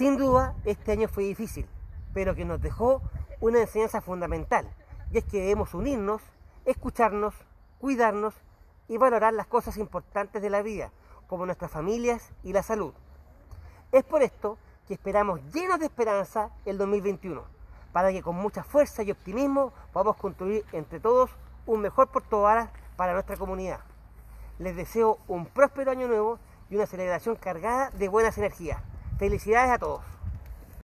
Sin duda, este año fue difícil, pero que nos dejó una enseñanza fundamental, y es que debemos unirnos, escucharnos, cuidarnos y valorar las cosas importantes de la vida, como nuestras familias y la salud. Es por esto que esperamos llenos de esperanza el 2021, para que con mucha fuerza y optimismo podamos construir entre todos un mejor Puerto Varas para nuestra comunidad. Les deseo un próspero año nuevo y una celebración cargada de buenas energías. Felicidades a todos.